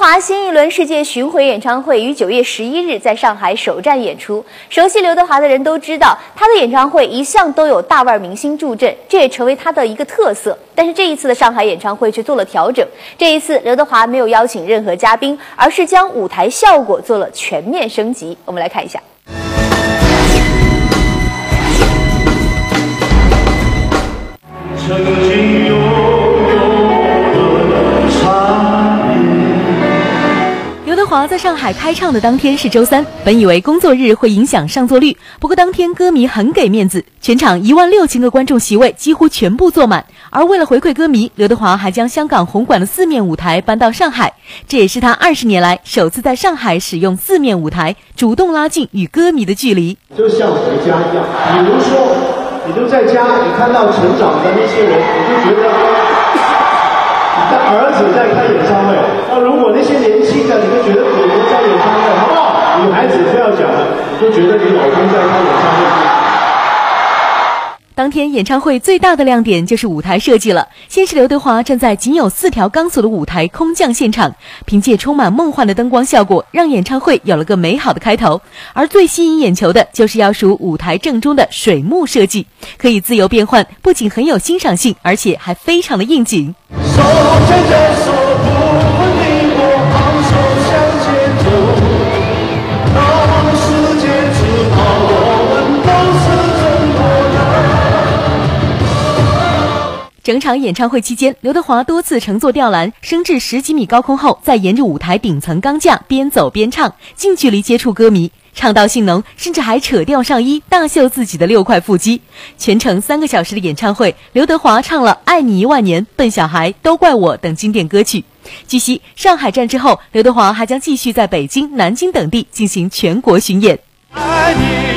华新一轮世界巡回演唱会于九月十一日在上海首站演出。熟悉刘德华的人都知道，他的演唱会一向都有大腕明星助阵，这也成为他的一个特色。但是这一次的上海演唱会却做了调整，这一次刘德华没有邀请任何嘉宾，而是将舞台效果做了全面升级。我们来看一下。华在上海开唱的当天是周三，本以为工作日会影响上座率，不过当天歌迷很给面子，全场一万六千个观众席位几乎全部坐满。而为了回馈歌迷，刘德华还将香港红馆的四面舞台搬到上海，这也是他二十年来首次在上海使用四面舞台，主动拉近与歌迷的距离。就像回家一样，比如说，你就在家，你看到成长的那些人，你就觉得你。的儿子在开演唱会，那如果那些年你就觉得你们在演唱会，好不好？女孩子不要讲了，你就觉得你老公在开演唱会。当天演唱会最大的亮点就是舞台设计了。先是刘德华站在仅有四条钢索的舞台空降现场，凭借充满梦幻的灯光效果，让演唱会有了个美好的开头。而最吸引眼球的就是要数舞台正中的水幕设计，可以自由变换，不仅很有欣赏性，而且还非常的应景。手牵着手，整场演唱会期间，刘德华多次乘坐吊篮升至十几米高空后，再沿着舞台顶层钢架边走边唱，近距离接触歌迷。唱到性浓，甚至还扯掉上衣，大秀自己的六块腹肌。全程三个小时的演唱会，刘德华唱了《爱你一万年》《笨小孩》《都怪我》等经典歌曲。据悉，上海站之后，刘德华还将继续在北京、南京等地进行全国巡演。爱你。